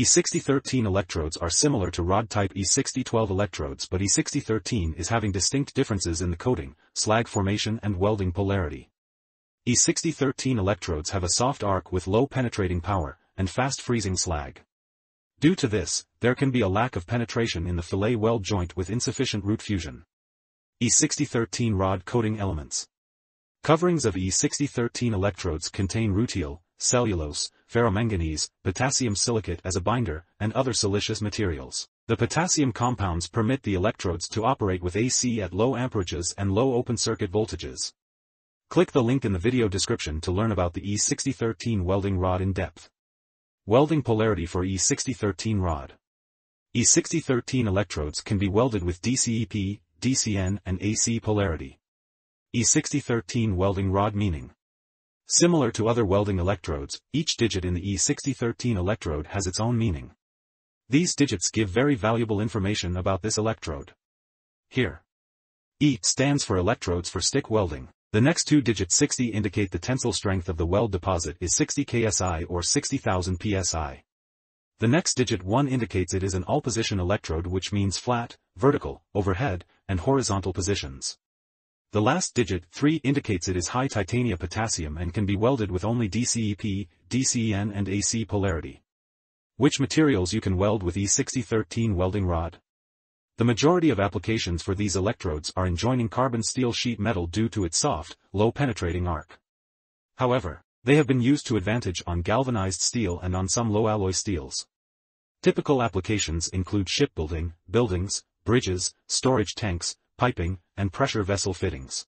E6013 electrodes are similar to rod type E6012 electrodes but E6013 is having distinct differences in the coating, slag formation and welding polarity. E6013 electrodes have a soft arc with low penetrating power, and fast freezing slag. Due to this, there can be a lack of penetration in the fillet weld joint with insufficient root fusion. E6013 rod coating elements. Coverings of E6013 electrodes contain rutile, cellulose, ferromanganese, potassium silicate as a binder, and other siliceous materials. The potassium compounds permit the electrodes to operate with AC at low amperages and low open circuit voltages. Click the link in the video description to learn about the E6013 welding rod in depth. Welding polarity for E6013 rod. E6013 electrodes can be welded with DCEP, DCN and AC polarity. E6013 welding rod meaning. Similar to other welding electrodes, each digit in the E6013 electrode has its own meaning. These digits give very valuable information about this electrode. Here. E stands for electrodes for stick welding. The next two digits 60 indicate the tensile strength of the weld deposit is 60 ksi or 60,000 psi. The next digit 1 indicates it is an all-position electrode which means flat, vertical, overhead, and horizontal positions. The last digit 3 indicates it is high titania potassium and can be welded with only DCEP, DCEN and AC polarity. Which materials you can weld with E6013 welding rod? The majority of applications for these electrodes are in joining carbon steel sheet metal due to its soft, low penetrating arc. However, they have been used to advantage on galvanized steel and on some low alloy steels. Typical applications include shipbuilding, buildings, bridges, storage tanks, piping, and pressure vessel fittings.